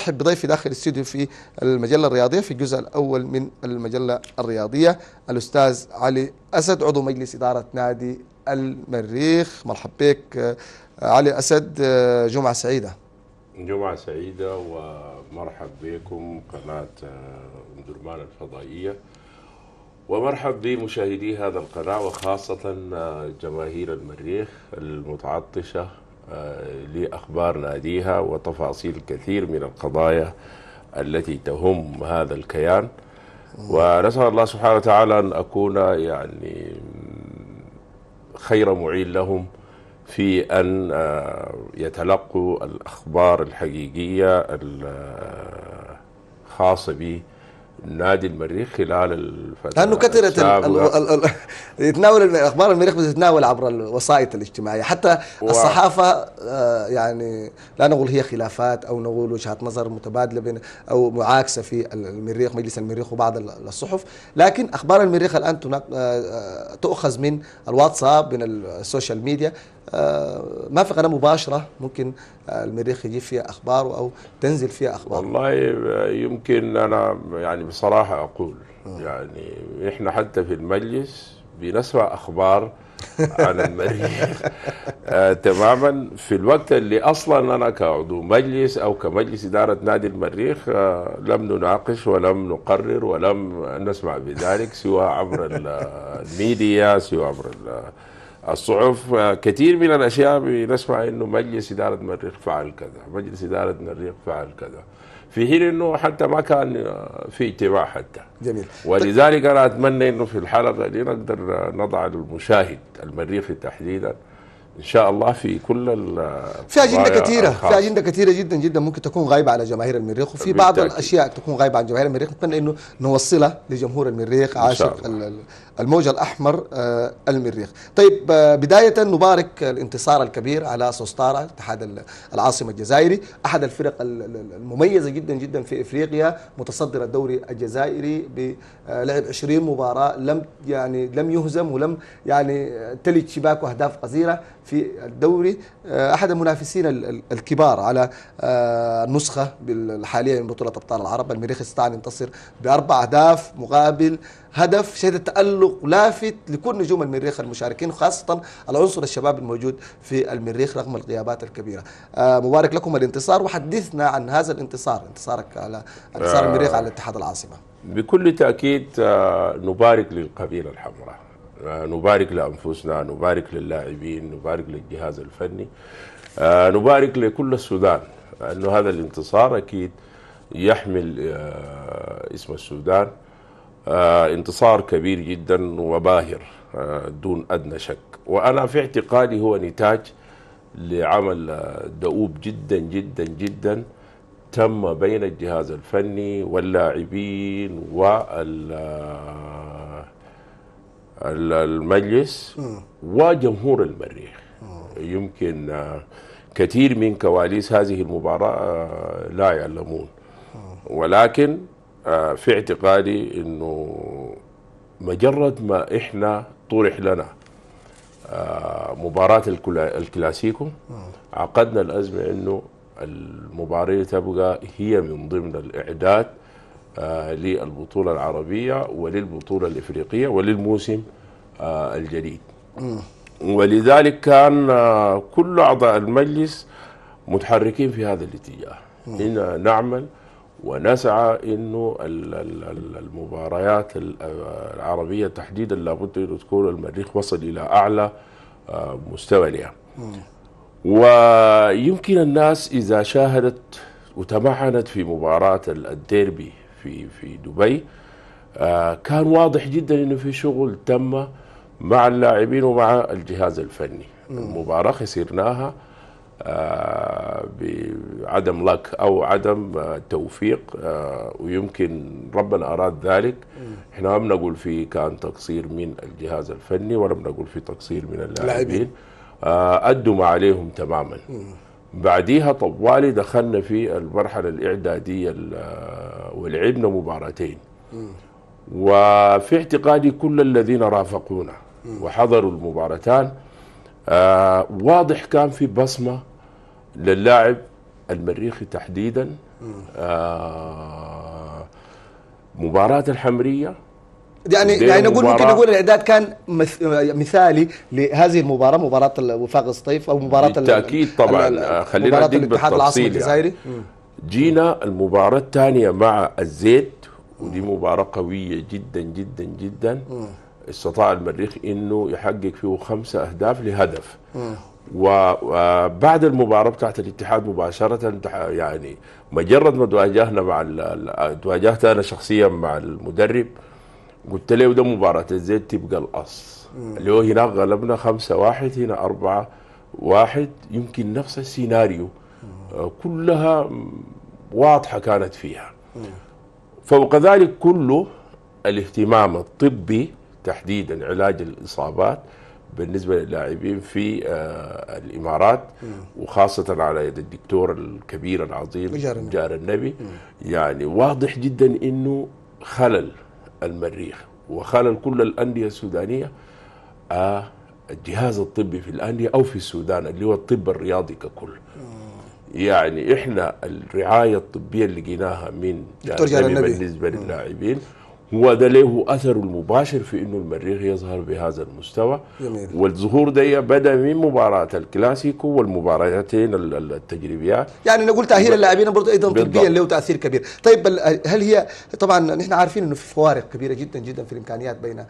ارحب بضيفي داخل الاستوديو في المجلة الرياضية في الجزء الأول من المجلة الرياضية الأستاذ علي أسد عضو مجلس إدارة نادي المريخ. مرحب بك آه، علي أسد آه، جمعة سعيدة. جمعة سعيدة ومرحب بكم قناة أم درمان الفضائية. ومرحب بمشاهدي هذا القناة وخاصة جماهير المريخ المتعطشة لأخبار ناديها وتفاصيل كثير من القضايا التي تهم هذا الكيان. ونسأل الله سبحانه وتعالى أن أكون يعني خير معين لهم في أن يتلقوا الأخبار الحقيقية الخاصة به نادي المريخ خلال الفترة كثرت ال- ال- يتناول أخبار المريخ بتتناول عبر الوسائط الاجتماعية. حتى و- الصحافة آه، يعني لا نقول هي خلافات أو نقول وجهات نظر متبادلة بين أو معاكسة في المريخ مجلس المريخ وبعض ال- الصحف. لكن أخبار المريخ تنق- آه، آه، تؤخذ من الواتساب من السوشيال ميديا ما في قناه مباشرة. ممكن آه، المريخ يجيب فيها أخبار أو تنزل فيها أخبار. والله يمكن أنا يعني بصراحة أقول يعني إحنا حتى في المجلس بنسمع أخبار عن المريخ. آه تماما. في الوقت اللي أصلا أنا كعضو مجلس أو كمجلس إدارة نادي المريخ آه لم نناقش ولم نقرر ولم نسمع بذلك سوى عبر ال- الميديا سوى عبر الصحف كثير من الأشياء بنسمع إنه مجلس إدارة المريخ فعل كذا، مجلس إدارة المريخ فعل كذا. في حين إنه حتى ما كان في اجتماع حتى. جميل ولذلك أنا أتمنى إنه في الحلقة دي نقدر نضع المشاهد المريخي تحديدا إن شاء الله في كل ال- في أجندة كثيرة. في أجندة كثيرة جدا جدا ممكن تكون غايبة على جماهير المريخ وفي بعض بالتأكيد. الأشياء تكون غايبة عن جماهير المريخ نتمنى إنه نوصلها لجمهور المريخ عاشق الموج الأحمر آه، المريخ طيب آه، بداية نبارك الانتصار الكبير على سوستارا اتحاد ال- العاصمة الجزائري أحد الفرق ال- ال- المميزة جدا جدا في إفريقيا متصدر الدوري الجزائري بلعب 20 مباراة لم يعني لم يهزم ولم يعني تلج شباك وأهداف قصيرة في الدوري آه، أحد المنافسين ال- ال- الكبار على آه، النسخة الحالية من بطولة أبطال العرب. المريخ استطاع ان ينتصر بأربع أهداف مقابل هدف شهد التألق لافت لكل نجوم المريخ المشاركين خاصة العنصر الشباب الموجود في المريخ رغم الغيابات الكبيرة. آه مبارك لكم الانتصار وحدثنا عن هذا الانتصار. انتصارك على انتصار آه. المريخ على اتحاد العاصمة. بكل تأكيد آه، نبارك للقبيلة الحمراء. نبارك لأنفسنا نبارك للاعبين نبارك للجهاز الفني. آه، نبارك لكل السودان أنه هذا الانتصار أكيد يحمل آه، اسم السودان. آه، انتصار كبير جدا وباهر آه، دون أدنى شك. وأنا في اعتقادي هو نتاج لعمل آه، دؤوب جدا جدا جدا تم بين الجهاز الفني واللاعبين وال ال- المجلس وجمهور المريخ. يمكن آه، كثير من كواليس هذه المباراة آه، لا يعلمون. ولكن آه، في اعتقادي إنه مجرد ما إحنا طرح لنا مباراة الكلا- الكلاسيكو عقدنا الأزمة أنه المباراة تبقى هي من ضمن الإعداد للبطولة العربية وللبطولة الإفريقية وللموسم آه، الجديد. ولذلك كان آه، كل أعضاء المجلس متحركين في هذا الاتجاه. إن نعمل ونسعى إنه ال- ال- ال- المباريات ال- العربية تحديدا لابد ان تكون المريخ وصل إلى أعلى آه، مستوى لها. ويمكن الناس إذا شاهدت وتمعنت في مباراة ال- الديربي في في دبي. آه، كان واضح جدا إنه في شغل تم مع اللاعبين ومع الجهاز الفني. المباراة خسرناها آه، بعدم لك أو عدم آه، توفيق ويمكن ربنا أراد ذلك. إحنا ما بنقول في كان تقصير من الجهاز الفني ولا بنقول في تقصير من اللاعبين. أدوا ما عليهم تماما. بعديها طوالي دخلنا في المرحلة الإعدادية ال- آه، ولعبنا مباراتين وفي اعتقادي كل الذين رافقونا وحضروا المباراتان آه واضح كان في بصمة للاعب المريخي تحديدا آه مباراة الحمرية يعني يعني نقول ممكن نقول الإعداد كان مث- مثالي لهذه المباراة مباراة وفاق السطيف أو مباراة ال- بالتأكيد ال- طبعاً. آه، خلينا مباراة نديك بالتفصيل يعني. جينا المباراة الثانية مع الزيت ودي مباراة قوية جدا جدا جدا. استطاع المريخ إنه يحقق فيه خمسة أهداف لهدف. و- وبعد المباراة بتاعت الاتحاد مباشرة يعني مجرد ما تواجهنا مع تواجهت أنا شخصيا مع المدرب قلت له ده مباراة الزيت تبقى الأصل اللي هو هناك غلبنا خمسة واحد هنا أربعة واحد يمكن نفس السيناريو. آه، كلها واضحة كانت فيها. فوق ذلك كله الاهتمام الطبي تحديدا علاج الإصابات بالنسبة للاعبين في آه، الإمارات وخاصة على يد الدكتور الكبير العظيم جار النبي. النبي. يعني واضح جدا إنه خلل. المريخ. وخلل كل الأندية السودانية آه الجهاز الطبي في الأندية أو في السودان اللي هو الطب الرياضي ككل. يعني إحنا الرعاية الطبية اللي لقيناها من دكتور جار النبي. بالنسبة للاعبين هو ده له اثره المباشر في إنه المريخ يظهر بهذا المستوى جميل. والظهور ده بدأ من مباراة الكلاسيكو والمباراتين ال- ال- التجريبيات يعني نقول تأهيل اللاعبين برضه أيضا بالضبط. طبيا له تأثير كبير طيب هل هي طبعا نحن عارفين إنه في فوارق كبيرة جدا جدا في الإمكانيات بين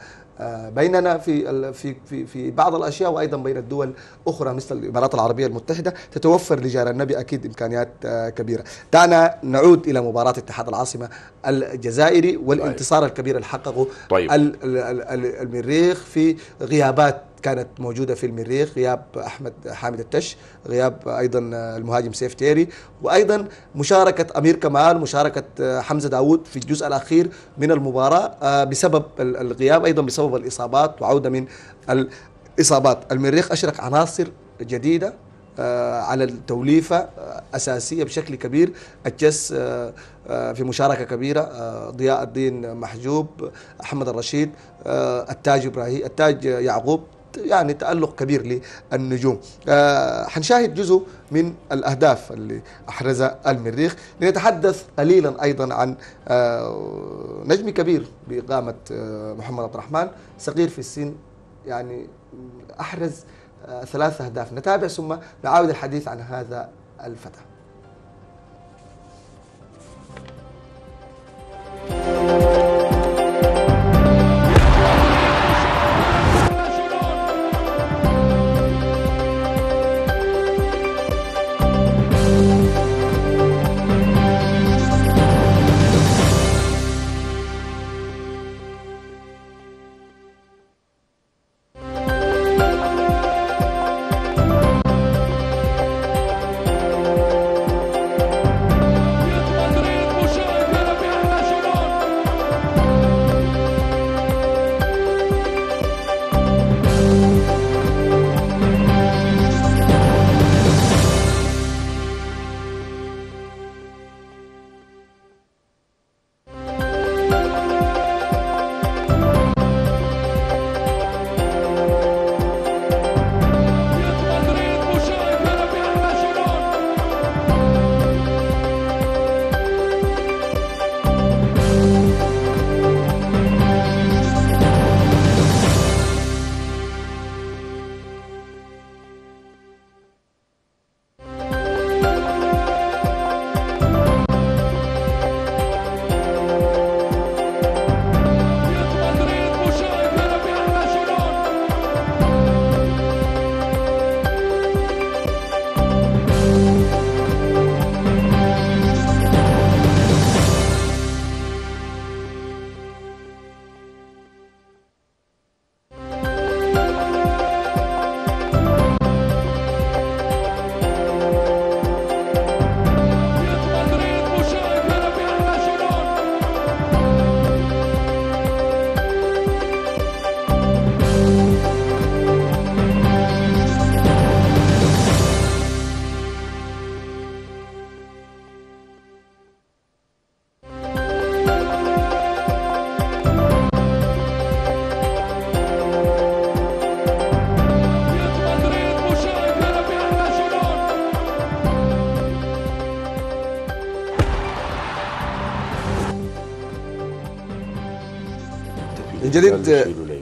بيننا في في في في بعض الأشياء وأيضا بين الدول أخرى مثل الإمارات العربية المتحدة تتوفر لجار النبي أكيد إمكانيات آه، كبيرة دعنا نعود إلى مباراة اتحاد العاصمة الجزائري والانتصار الكبير اللي حققه طيب. ال- ال- ال- ال- المريخ في غيابات كانت موجودة في المريخ غياب أحمد حامد التش غياب أيضا المهاجم سيف تيري وأيضا مشاركة أمير كمال مشاركة حمزة داوود في الجزء الأخير من المباراة آه، بسبب ال- الغياب أيضا بسبب الإصابات وعودة من الإصابات. المريخ أشرك عناصر جديدة آه، على التوليفة آه، أساسية بشكل كبير. الجس آه، آه، في مشاركة كبيرة آه، ضياء الدين محجوب أحمد الرشيد آه، التاج إبراهيم التاج يعقوب يعني تألق كبير للنجوم. آه حنشاهد جزء من الأهداف اللي أحرزها المريخ. لنتحدث قليلا أيضا عن آه نجم كبير بإقامة آه محمد عبد الرحمن. صغير في السن يعني أحرز آه ثلاث أهداف. نتابع ثم نعاود الحديث عن هذا الفتى.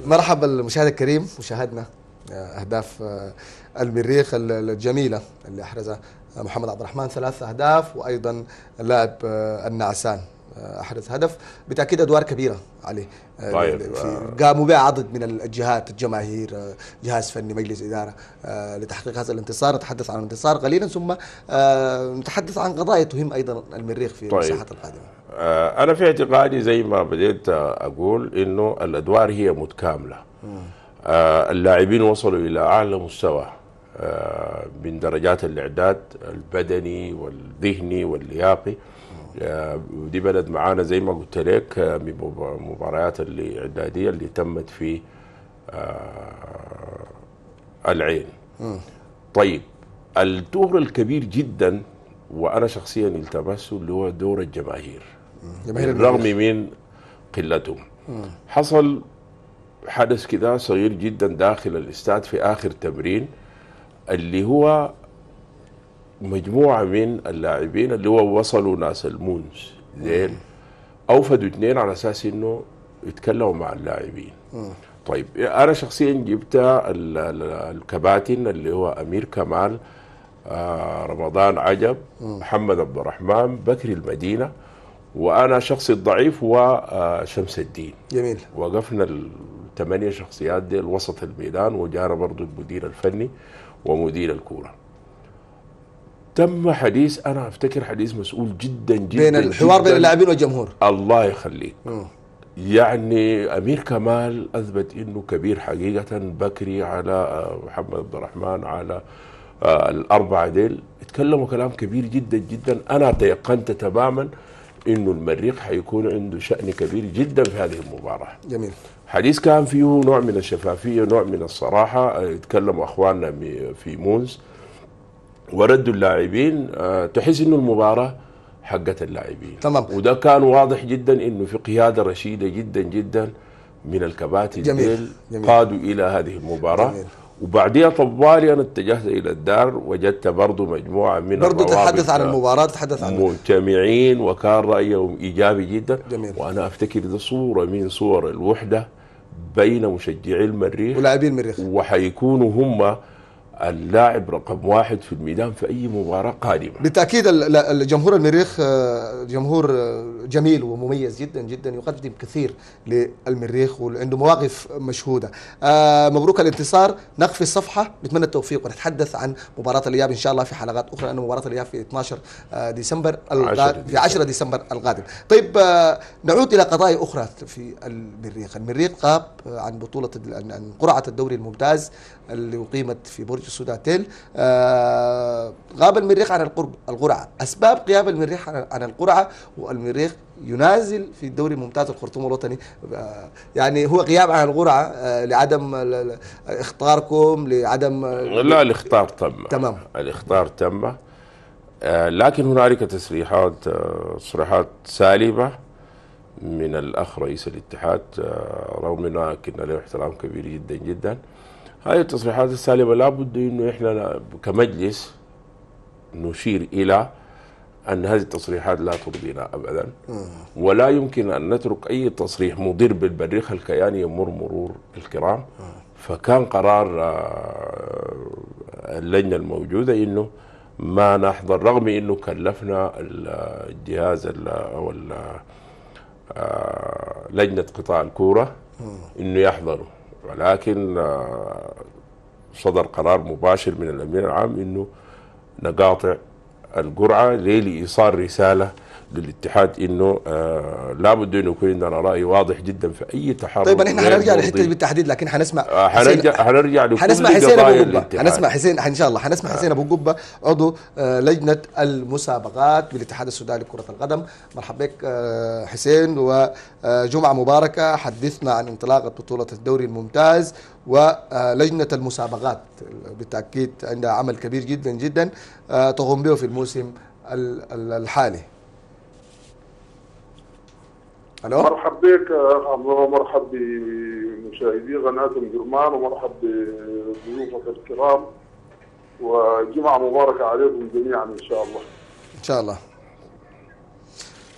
مرحبا المشاهد الكريم مشاهدنا آه، أهداف آه، المريخ ال- الجميلة اللي أحرزها محمد عبد الرحمن ثلاث أهداف وأيضا اللاعب آه، النعسان أحرز هدف بالتاكيد أدوار كبيرة عليه طيب،. قاموا بها عدد من الجهات الجماهير جهاز فني مجلس إدارة لتحقيق هذا الانتصار نتحدث عن الانتصار قليلا ثم نتحدث عن قضايا تهم أيضا المريخ في طيب. المساحات القادمة أنا في اعتقادي زي ما بديت آه، أقول إنه الأدوار هي متكاملة. آه، اللاعبين وصلوا إلى أعلى مستوى آه، من درجات الإعداد البدني والذهني واللياقي. آه، ودي بلد معانا زي ما قلت لك آه، من مب- مباريات الاعداديه اللي تمت في آه، العين. طيب الدور الكبير جدا وأنا شخصيا التمسه اللي هو دور الجماهير. المريخ. من قلتهم. حصل حدث كده صغير جدا داخل الإستاد في آخر تمرين اللي هو مجموعة من اللاعبين اللي هو وصلوا ناس المونز. زين؟ أوفدوا اثنين على أساس إنه يتكلموا مع اللاعبين. طيب أنا شخصيا جبت ال- ال- الكباتن اللي هو أمير كمال آه، رمضان عجب محمد عبد الرحمن بكري المدينة وأنا شخصي الضعيف وشمس الدين. جميل. وقفنا الثمانية شخصيات دي وسط الميدان وجانا برضو المدير الفني ومدير الكورة. تم حديث أنا أفتكر حديث مسؤول جدا جدا بين الحوار بين. اللاعبين والجمهور. الله يخليك. مم. يعني أمير كمال أثبت أنه كبير حقيقة بكري على آه، محمد عبد الرحمن على آه، الأربعة ديل. اتكلموا كلام كبير جدا جدا. أنا تيقنت تماما أنه المريخ حيكون عنده شأن كبير جدا في هذه المباراة جميل حديث كان فيه نوع من الشفافية نوع من الصراحة آه، يتكلموا أخواننا مي- في مونز وردوا اللاعبين آه، تحس إنه المباراة حقت اللاعبين تمام. وده كان واضح جدا إنه في قيادة رشيدة جدا جدا من الكباتن جميل. جميل. قادوا إلى هذه المباراة جميل. وبعديها طوالي أنا اتجهت إلى الدار وجدت برضو مجموعة من الروابط، تتحدث عن آه، المباراة تتحدث عن مجتمعين وكان رايهم إيجابي جدا جميل. وأنا أفتكر ده صورة من صور الوحدة بين مشجعي المريخ ولاعبين المريخ وحيكونوا هم اللاعب رقم واحد في الميدان في أي مباراة قادمة. بالتأكيد ال- ال- الجمهور المريخ آه، جمهور آه، جميل ومميز جدا جدا يقدم كثير للمريخ وعنده مواقف مشهودة. آه، مبروك الانتصار. نقفي الصفحة. نتمنى التوفيق ونتحدث عن مباراة الإياب إن شاء الله في حلقات أخرى لأن مباراة الإياب في 12 آه، ديسمبر القادم في 10 ديسمبر القادم طيب نعود إلى قضايا أخرى في المريخ. المريخ غاب عن بطولة عن عن قرعة الدوري الممتاز. اللي أقيمت في برج السوداتيل آه، غاب المريخ عن القرب القرعة. أسباب غياب المريخ عن القرعة والمريخ ينازل في الدوري الممتاز الخرطوم الوطني. آه، يعني هو غياب عن القرعة آه، لعدم اختاركم لعدم لا الاختار تم. تمام. الاختار تم. لكن هنالك تسريحات آه، تصريحات سالبة من الأخ رئيس الاتحاد رغم إنه كنا له احترام كبير جدا جدا. هذه التصريحات السالبة لابد إنه إحنا كمجلس نشير إلى أن هذه التصريحات لا ترضينا ابدا. ولا يمكن أن نترك أي تصريح مضر بالبريخ الكياني يمر مرور الكرام. فكان قرار آه، اللجنة الموجودة إنه ما نحضر رغم إنه كلفنا الجهاز ال- أو آه، لجنة قطاع الكورة إنه يحضروا. ولكن آه، صدر قرار مباشر من الأمير العام إنه نقاطع القرعه ليه لايصال رسالة للاتحاد إنه آه لابد إنه يكون عندنا رأي واضح جدا في أي تحرك طيب إحنا حنرجع. للحته دي بالتحديد لكن حنسمع آه، حنرجع حنرجع لكل حنسمع حسين أبو قبه. حنسمع حسين إن شاء الله. حنسمع حسين أبو قبه عضو آه، لجنة المسابقات بالاتحاد السوداني لكرة القدم. مرحبا بك آه، حسين وجمعه مباركة. حدثنا عن انطلاقه بطولة الدوري الممتاز ولجنه المسابقات بالتأكيد عندها عمل كبير جدا جدا آه، تقوم به في الموسم ال- ال- الحالي. ألو مرحب بك ومرحب بمشاهدي قناة أم جرمان ومرحب بضيوفك الكرام وجمعة مباركة عليكم جميعا إن شاء الله. إن شاء الله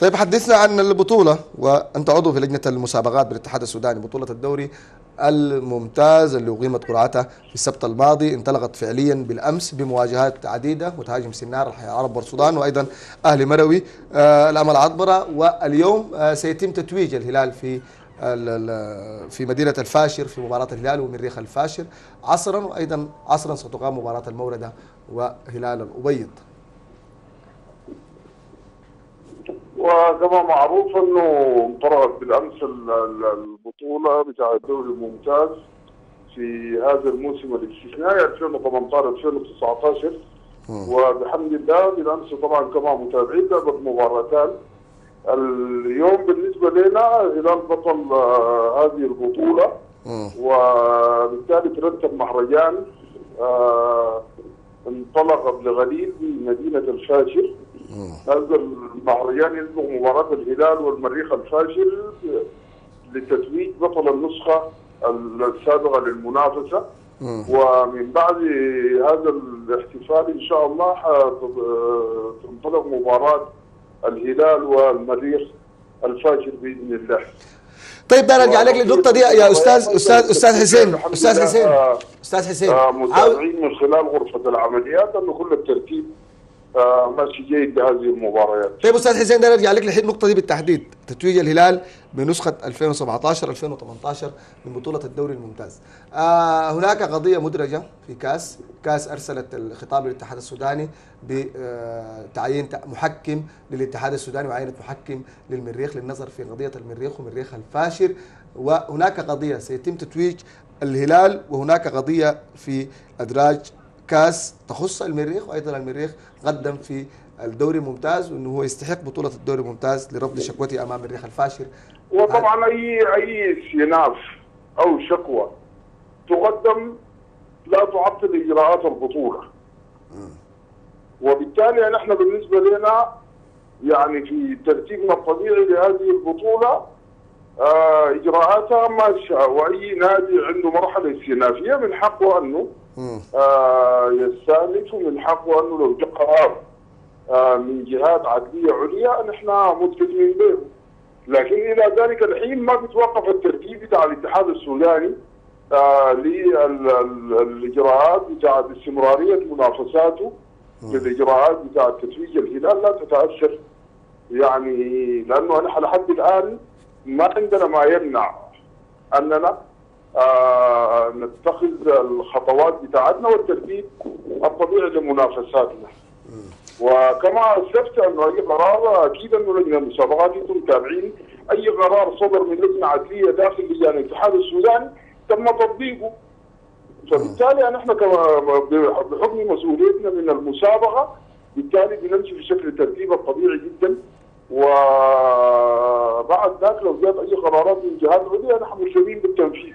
طيب حدثنا عن البطولة وأنت عضو في لجنة المسابقات بالاتحاد السوداني بطولة الدوري الممتاز اللي أقيمت قرعتها في السبت الماضي انطلقت فعليا بالأمس بمواجهات عديدة متهاجم سنار الحياة عرب والسودان وأيضا أهلي مروي. آه الأمل عطبرة واليوم آه سيتم تتويج الهلال في في مدينة الفاشر في مباراة الهلال ومريخ الفاشر. عصرا وأيضا عصرا ستقام مباراة الموردة وهلال الأبيض. وكما معروف إنه انطلقت بالأمس ال- ال- البطولة بتاع الدوري الممتاز في هذا الموسم الاستثنائي 2018 2019 وبحمد الله بالأمس طبعا كما متابعين لعبت مباراتان. اليوم بالنسبة لنا هلال بطل آه، هذه البطولة. وبالتالي ترتب مهرجان آه، انطلق قبل قليل في مدينة الفاشر هذا المهرجان يسبق مباراة الهلال والمريخ الفاشل لتتويج بطل النسخة السابقة للمنافسة. ومن بعد هذا الاحتفال إن شاء الله تنطلق مباراة الهلال والمريخ الفاشل بإذن الله. طيب ده أرجع لك للنقطة دي يا أستاذ أستاذ أستاذ حسين أستاذ حسين حسين. آه، عاو- متابعين من خلال غرفة العمليات أنه كل الترتيب ماشي جيد لهذه المباريات. طيب أستاذ حسين ده أرجع لك للحين النقطة دي بالتحديد. تتويج الهلال بنسخة 2017 2018 من بطولة الدوري الممتاز. آه هناك قضية مدرجة في كاس. كاس أرسلت الخطاب للاتحاد السوداني بتعيين محكم للاتحاد السوداني وعينة محكم للمريخ للنظر في قضية المريخ ومريخ الفاشر. وهناك قضية سيتم تتويج الهلال وهناك قضية في أدراج كاس تخص المريخ وأيضا المريخ قدم في الدوري الممتاز وإنه هو يستحق بطولة الدوري الممتاز لرفض شكوته أمام المريخ الفاشر وطبعا أي أي استئناف أو شكوى تقدم لا تعطل إجراءات البطولة. وبالتالي نحن بالنسبة لنا يعني في ترتيبنا الطبيعي لهذه البطولة آه إجراءاتها ماشيه وأي نادي عنده مرحلة استئنافية من حقه أنه يستأنف ومن حقه انه لو جاء قرار من جهات عدلية عليا نحن ملتزمين به. لكن إلى ذلك الحين ما بيتوقف الترتيب بتاع الاتحاد السوداني آه للاجراءات بتاعت استمراريه منافساته. للاجراءات بتاعت تتويج الهلال لا تتأثر. يعني لأنه نحن لحد الآن ما عندنا ما يمنع أننا آه نتخذ الخطوات بتاعتنا والترتيب الطبيعي لمنافساتنا. وكما اسلفت انه اي قرار أكيد انه لجنة المسابقات أنتم متابعين أي قرار صدر من لجنة عدليه داخل لجان الاتحاد السوداني تم تطبيقه. فبالتالي نحن كما بحكم مسؤوليتنا من المسابقة بالتالي بنمشي في شكل الترتيب الطبيعي جدا وبعد ذاك لو جات أي قرارات من جهات عليا نحن ملزمين بالتنفيذ.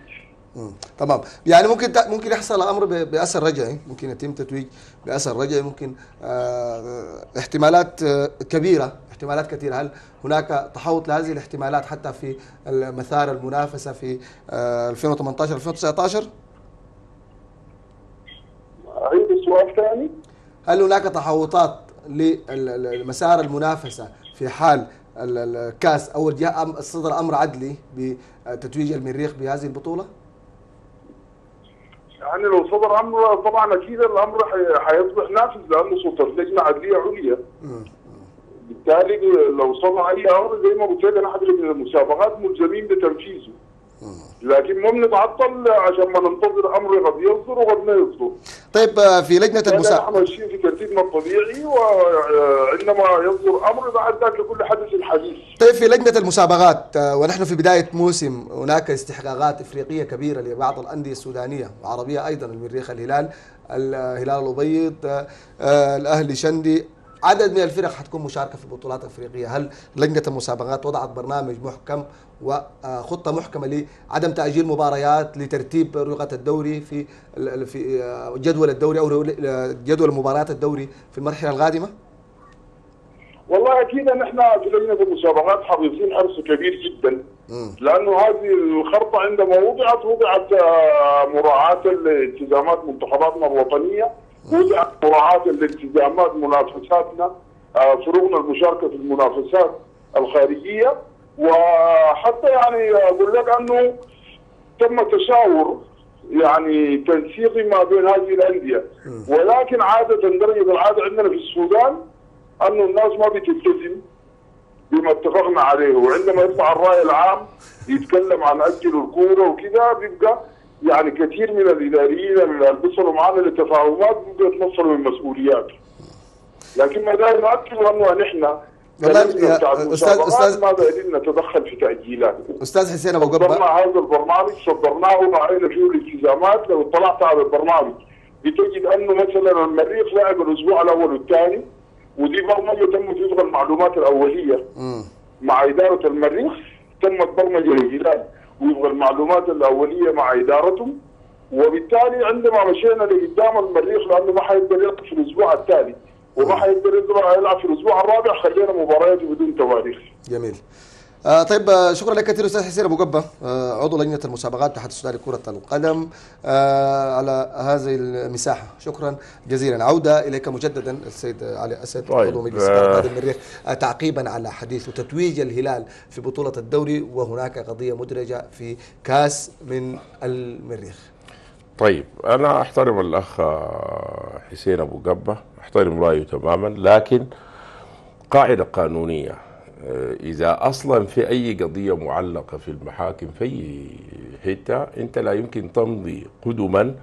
مم. تمام. يعني ممكن ممكن يحصل الامر ب- بأثر رجعي. ممكن يتم تتويج بأثر رجعي. ممكن آه احتمالات آه كبيرة احتمالات كثيرة. هل هناك تحوط لهذه الاحتمالات حتى في مسار المنافسة في آه 2018 2019 عيد السؤال ثاني. هل هناك تحوطات لمسار المنافسة في حال ال- ال- الكاس أو جاء صدر أمر عدلي بتتويج المريخ بهذه البطولة؟ يعني لو صدر أمر طبعا أكيد الأمر حي- حيصبح نافذ لأنه سلطة لجنه عدلية عليا. بالتالي لو صدر أي أمر زي ما قلت لك نحن لجنه المسابقات ملزمين بتنفيذه. لكن ما بنتعطل عشان ما ننتظر أمر قد يصدر وقد ما يصدر. طيب آه، في لجنة نحن المسابقه ماشيين في ترتيبنا الطبيعي وعندما يصدر أمر بعد ذاك لكل حدث الحديث. طيب في لجنة المسابقات آه، ونحن في بداية موسم هناك استحقاقات إفريقية كبيرة لبعض الأندية السودانية وعربية أيضا المريخ الهلال الهلال الأبيض آه، آه، الأهلي شندي عدد من الفرق حتكون مشاركة في بطولات أفريقية هل لجنة المسابقات وضعت برنامج محكم وخطة محكمة لعدم تأجيل مباريات لترتيب رقة الدوري في في آه، جدول الدوري أو جدول مباريات الدوري في المرحلة القادمة؟ والله أكيد نحن في لجنه المسابقات حريصين حرص كبير جدا. لأنه هذه الخرطة عندما وضعت وضعت آه، مراعاة الالتزامات منتخباتنا الوطنية. وضعت مراعاة الالتزامات منافساتنا آه، فروقنا المشاركة في المنافسات الخارجية. وحتى يعني أقول لك أنه تم تشاور يعني تنسيقي ما بين هذه الأندية. ولكن عادة درجة العادة عندنا في السودان انه الناس ما بتلتزم بما اتفقنا عليه. وعندما يطلع الرأي العام يتكلم عن أجل الكورة وكذا بيبقى يعني كثير من الإداريين اللي بيصلوا معنا للتفاهمات بيبقى يتنصلوا من مسؤولياته لكن ما دام نؤكد أنه نحن والله يا المسابقات أستاذ- ما قاعدين نتدخل في تأجيلات. أستاذ حسين أبو صدرنا قبه هذا البرنامج صدرناه وراينا فيه الالتزامات لو اطلعت على البرنامج بتجد أنه مثلا المريخ لعب الأسبوع الأول والثاني ودي برمجة تم تلغى المعلومات الأولية مع إدارة المريخ تمت برمجة للهلال ويبغى المعلومات الأولية مع ادارته وبالتالي عندما مشينا لقدام المريخ لأنه ما حيقدر يلعب في الأسبوع الثاني. وما حيقدر يلعب في الأسبوع الرابع خلينا مبارياته بدون تواريخ. جميل. آه طيب آه شكرا لك كثير أستاذ حسين أبو قبة. آه عضو لجنة المسابقات الاتحاد السوداني لكره القدم آه على هذه المساحة. شكرا جزيلا. عودة إليك مجددا السيد علي أسد طيب، عضو مجلس آه. اتحاد المريخ آه تعقيبا على حديث تتويج الهلال في بطولة الدوري وهناك قضية مدرجة في كاس من المريخ. طيب أنا أحترم الأخ حسين أبو قبة أحترم رأيه تماما لكن قاعدة قانونية آه، إذا أصلا في أي قضية معلقة في المحاكم في اي حتة أنت لا يمكن تمضي قدما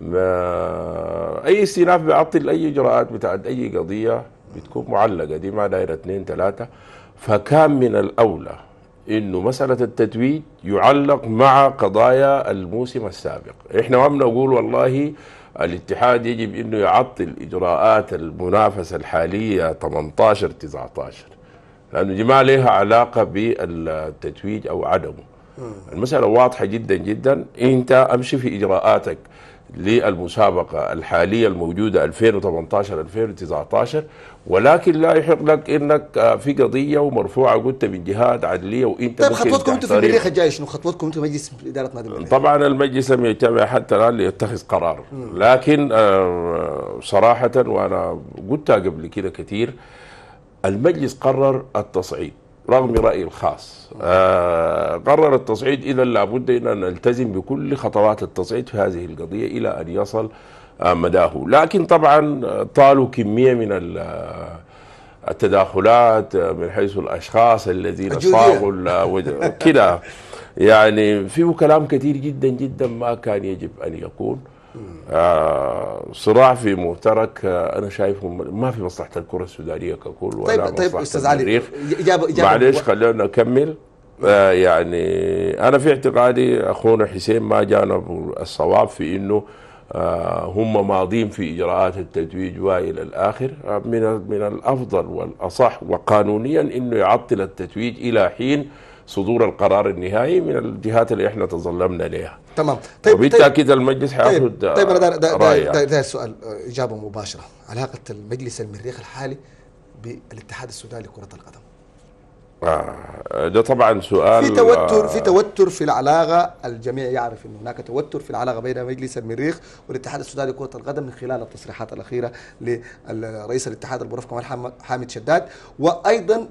ما أي استئناف بيعطل أي إجراءات بتاعت أي قضية بتكون معلقة دي ما دايرة اثنين ثلاثة. فكان من الأولى إنه مسألة التتويج يعلق مع قضايا الموسم السابق، إحنا ما بنقول والله الاتحاد يجب إنه يعطل إجراءات المنافسة الحالية 18 19 لأنه دي ما لها علاقة بالتتويج أو عدمه. المسألة واضحة جدا جدا. أنت أمشي في إجراءاتك. للمسابقة الحالية الموجودة 2018 2019 ولكن لا يحق لك إنك آه، في قضية ومرفوعة قلت من جهات عدلية وإنت طيب خطوتكم أنتم في. المريخ الجاي شنو؟ خطوتكم أنتم مجلس إدارة نادي المريخ؟ طبعا المجلس لم يجتمع حتى الآن ليتخذ قرار. لكن آه، صراحة وأنا قلتها قبل كده كثير المجلس قرر التصعيد. رغم رأيي الخاص. آه قرر التصعيد إذا لابد أن نلتزم بكل خطوات التصعيد في هذه القضية إلى أن يصل آه مداه. لكن طبعا آه، طالوا كمية من ال- التداخلات من حيث الأشخاص الذين. صاغوا كده يعني فيه كلام كثير جدا جدا ما كان يجب أن يكون. آه صراع في مشترك آه أنا شايفه ما في مصلحة الكرة السودانية ككل ولا طيب طيب أستاذ علي معلش خلينا نكمل. آه يعني أنا في اعتقادي أخونا حسين ما جانب الصواب في إنه هم ماضين في إجراءات التتويج والى الآخر. من من الأفضل والأصح وقانونيا إنه يعطل التتويج إلى حين صدور القرار النهائي من الجهات اللي إحنا تظلمنا لها تمام. طيب وبالتأكيد المجلس حياخذ طيب طيب أنا ده ده, ده, يعني. ده, ده السؤال إجابة مباشرة. علاقة المجلس المريخ الحالي بالاتحاد السوداني لكرة القدم. آه، ده طبعا سؤال في توتر آه، في توتر في العلاقة الجميع يعرف إنه هناك توتر في العلاقة بين مجلس المريخ والاتحاد السوداني لكرة القدم من خلال التصريحات الأخيرة لرئيس الاتحاد البروف كمال حامد شداد وأيضا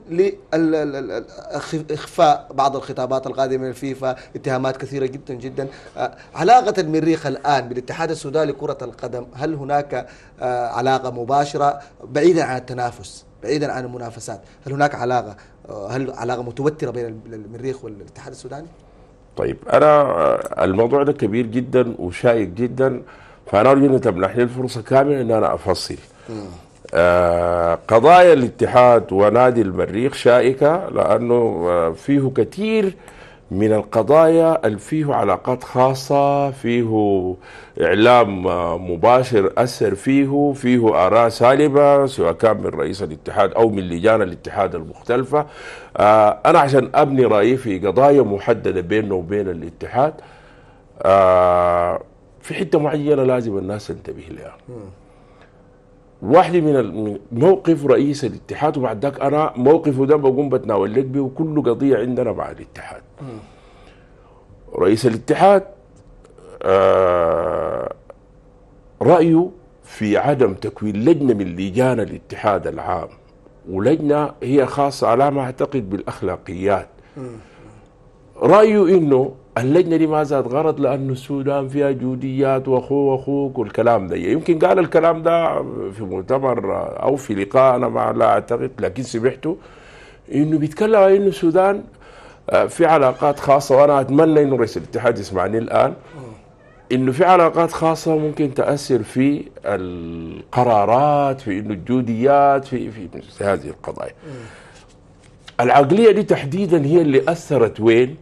لإخفاء بعض الخطابات القادمة من الفيفا اتهامات كثيرة جدا جدا. آه، علاقة المريخ الآن بالاتحاد السوداني لكرة القدم هل هناك آه، علاقة مباشرة بعيدا عن التنافس؟ بعيدا عن المنافسات. هل هناك علاقة هل علاقة متوترة بين المريخ والاتحاد السوداني؟ طيب أنا آه، الموضوع ده كبير جدا وشائك جدا فأنا ارجو أن تمنح لي الفرصة كاملة إن أنا أفصل. آه قضايا الاتحاد ونادي المريخ شائكة لأنه آه فيه كثير من القضايا اللي فيه علاقات خاصة فيه إعلام مباشر أثر فيه فيه آراء سالبة سواء كان من رئيس الاتحاد أو من لجان الاتحاد المختلفة. آه، أنا عشان أبني رأيي في قضايا محددة بيننا وبين الاتحاد آه، في حتة معينة لازم الناس تنتبه لها. واحدة من موقف رئيس الاتحاد وبعد ذاك أنا موقفه ده بقوم بتناول لك به كل قضية عندنا مع الاتحاد. رئيس الاتحاد آه رأيه في عدم تكوين لجنة من لجان الاتحاد العام ولجنة هي خاصة على ما أعتقد بالأخلاقيات رأيه إنه اللجنة دي ما زاد غرض لأنه السودان فيها جوديات وأخوه وأخوك والكلام ده. يمكن قال الكلام ده في مؤتمر أو في لقاء أنا ما لا أعتقد لكن سمعته إنه بيتكلم عن إنه السودان آه، في علاقات خاصة وأنا أتمنى إنه رئيس الاتحاد يسمعني الآن. إنه في علاقات خاصة ممكن تأثر في القرارات في إنه الجوديات في في هذه القضايا. العقلية دي تحديدا هي اللي أثرت وين؟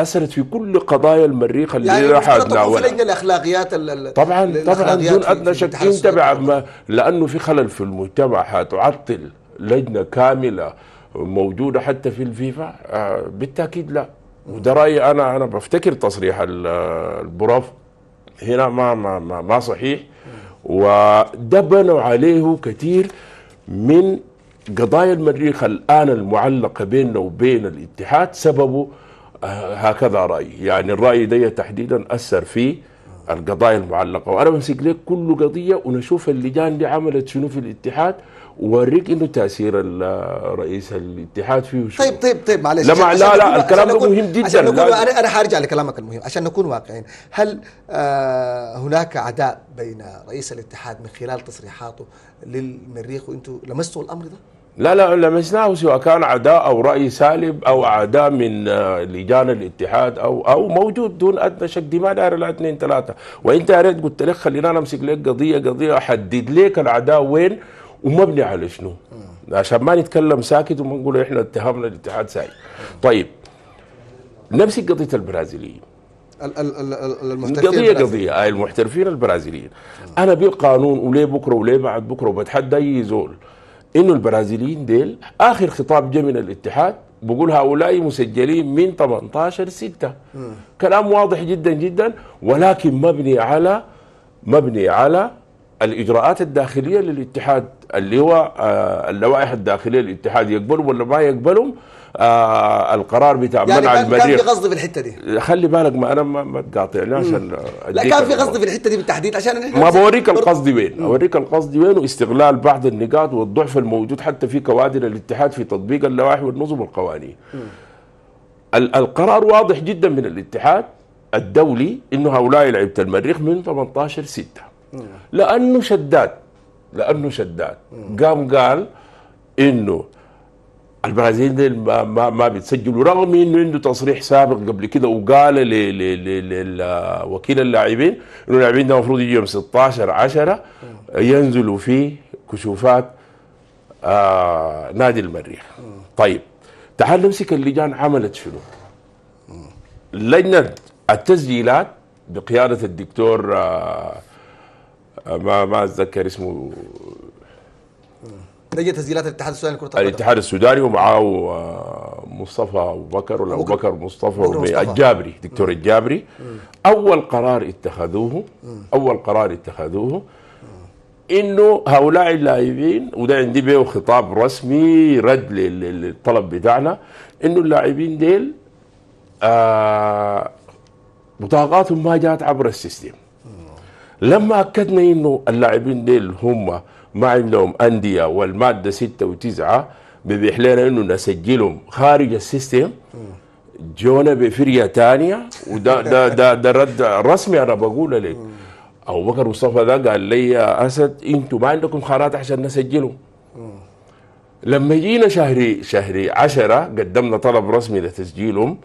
أثرت في كل قضايا المريخ اللي يعني راح اتناولها لجنه الأخلاقيات ال- ال- طبعا طبعا دون ادنى شك انت. بعد ما لأنه في خلل في المجتمع حتعطل لجنة كاملة موجودة حتى في الفيفا آه، بالتأكيد لا. وده رأيي أنا أنا بفتكر تصريح ال- البروف هنا ما ما ما, ما صحيح. وده بنوا عليه كثير من قضايا المريخ الآن المعلقة بيننا وبين الاتحاد سببه هكذا رأيي. يعني الرأي ده تحديدا أثر في القضايا المعلقة. وأنا بمسك لك كل قضية ونشوف اللجان دي عملت شنو في الاتحاد ووريك إنه تأثير رئيس الاتحاد فيه شنو. طيب طيب طيب معلش. لا لا لا نكون- الكلام ده مهم جدا. عشان نكون لا- أنا أنا حارجع لكلامك المهم. عشان نكون واقعيين هل آه هناك عداء بين رئيس الاتحاد من خلال تصريحاته للمريخ وأنتم لمستوا الأمر ده؟ لا لا لمسناه سواء كان عداء أو رأي سالب أو اعداء من آه، لجان الاتحاد أو أو موجود دون أدنى شك. دي ما داير لا اثنين ثلاثة. وإنت يا ريت قلت لك خلينا نمسك لك قضية قضية أحدد لك العداء وين ومبني على شنو. عشان ما نتكلم ساكت وما نقول إحنا اتهمنا الاتحاد ساي طيب نمسك قضية البرازيليين. قضية. قضية المحترفين البرازيليين. أنا بالقانون وليه بكرة وليه بعد بكرة وبتحدى أي زول. إنه البرازيليين ديل آخر خطاب جاء من الاتحاد بقول هؤلاء مسجلين من 18 6 كلام واضح جدا جدا ولكن مبني على مبني على الإجراءات الداخلية للاتحاد اللي هو آه اللوائح الداخلية للاتحاد يقبلوا ولا ما يقبلوا. آه القرار بتاع يعني منع كان, كان في المريخ قصد في الحتة دي. خلي بالك ما أنا ما, تقاطعني عشان لا كان في الموضوع. قصد في الحتة دي بالتحديد عشان نحن ما بوريك القصد وين أوريك القصد وين؟ واستغلال بعض النقاط والضعف الموجود حتى في كوادر الاتحاد في تطبيق اللوائح والنظم والقوانين. ال- القرار واضح جدا من الاتحاد الدولي انه هؤلاء لعيبة المريخ من 18 6 لأنه شداد لأنه شداد. قام قال إنه البرازيل ديل ما ما, ما بيتسجلوا رغم إنه عنده تصريح سابق قبل كده وقال لوكيل اللاعبين إنه اللاعبين ده المفروض يجوا يوم 16 10 ينزلوا في كشوفات آه نادي المريخ. طيب تعال نمسك اللجان عملت شنو؟ لجنة التسجيلات بقيادة الدكتور آه آه، ما ما أتذكر اسمه لجنه تسجيلات الاتحاد السوداني لكرة القدم. الاتحاد السوداني ومعاه آه، مصطفى أبو بكر ولا أبو بكر مصطفى. الجابري دكتور الجابري. أول قرار اتخذوه أول قرار اتخذوه إنه هؤلاء اللاعبين وده عندي به خطاب رسمي رد لل- لل- للطلب بتاعنا إنه اللاعبين ديل آه بطاقاتهم ما جات عبر ال system. لما أكدنا إنه اللاعبين ديل هم ما عندهم أندية والمادة 6 و9 بيبيح لنا إنه نسجلهم. خارج ال system جونا بفرية ثانية وده ده ده ده رد رسمي أنا بقول لك. أبو بكر مصطفى ده قال لي يا أسد أنتم ما عندكم خانات عشان نسجلهم. لما جينا شهر شهر عشرة قدمنا طلب رسمي لتسجيلهم.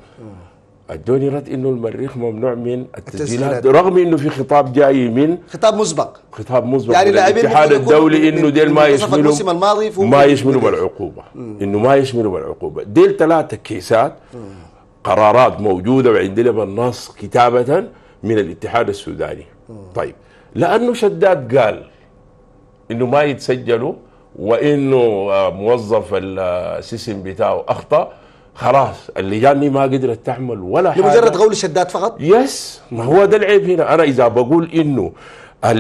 أدوني رد إنه المريخ ممنوع من التسجيلات. رغم إنه في خطاب جاي من خطاب مسبق. خطاب مسبق يعني الاتحاد الدولي إنه ديل ما منتصف الموسم يشملوا الماضي ما يشملوا بالعقوبه إنه ما يشملوا بالعقوبه ديل ثلاثة كيسات قرارات موجودة وعندنا بالنص كتابة من الاتحاد السوداني. طيب لأنه شداد قال إنه ما يتسجلوا وإنه آه، موظف ال system بتاعه أخطأ خلاص اللجان ما قدرت تعمل ولا حاجة. لمجرد قول الشداد فقط؟ يس ما هو ده العيب هنا. أنا إذا بقول إنه آه،